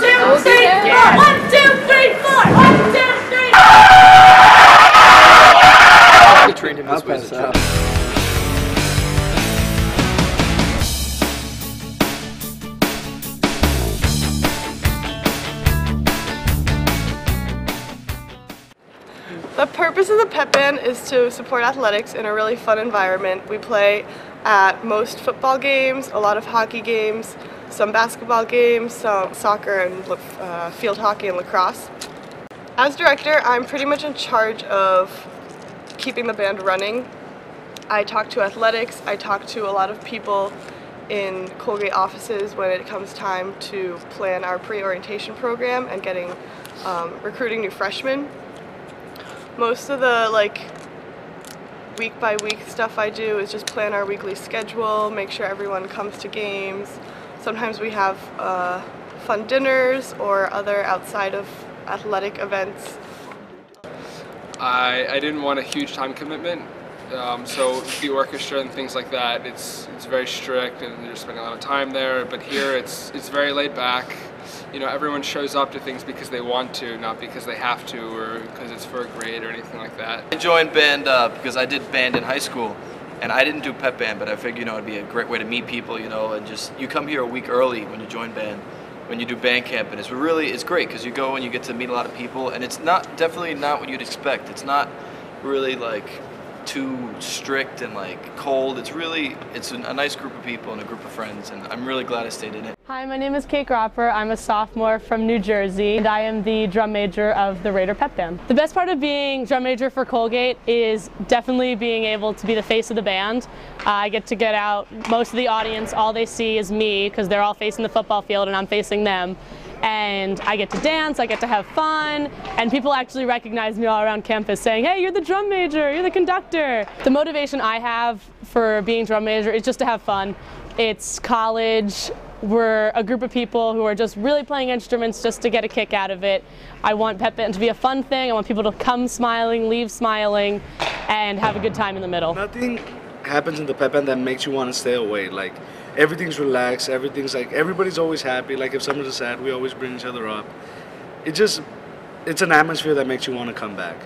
two, three, four. One, two, three, four. One, two, three. I trained him this way as a child. The purpose of the pep band is to support athletics in a really fun environment. We play at most football games, a lot of hockey games, some basketball games, some soccer and uh, field hockey and lacrosse. As director, I'm pretty much in charge of keeping the band running. I talk to athletics, I talk to a lot of people in Colgate offices when it comes time to plan our pre-orientation program and getting um, recruiting new freshmen most of the like week by week stuff I do is just plan our weekly schedule, make sure everyone comes to games. Sometimes we have uh, fun dinners or other outside of athletic events. I, I didn't want a huge time commitment, um, so the orchestra and things like that, it's it's very strict and you're spending a lot of time there. But here, it's it's very laid back you know, everyone shows up to things because they want to, not because they have to or because it's for a grade or anything like that. I joined band uh, because I did band in high school and I didn't do pep band, but I figured, you know, it'd be a great way to meet people, you know, and just, you come here a week early when you join band, when you do band camp, and it's really, it's great because you go and you get to meet a lot of people, and it's not, definitely not what you'd expect. It's not really like too strict and like cold. It's really, it's a nice group of people and a group of friends, and I'm really glad I stayed in it. Hi, my name is Kate Gropper. I'm a sophomore from New Jersey, and I am the drum major of the Raider Pep Band. The best part of being drum major for Colgate is definitely being able to be the face of the band. Uh, I get to get out, most of the audience, all they see is me, because they're all facing the football field and I'm facing them and I get to dance, I get to have fun, and people actually recognize me all around campus saying, hey, you're the drum major, you're the conductor. The motivation I have for being drum major is just to have fun. It's college, we're a group of people who are just really playing instruments just to get a kick out of it. I want Pep Band to be a fun thing, I want people to come smiling, leave smiling, and have a good time in the middle. Nothing happens in the Pep Band that makes you want to stay away. Like, everything's relaxed. Everything's like everybody's always happy. Like if someone's sad, we always bring each other up. It just it's an atmosphere that makes you want to come back.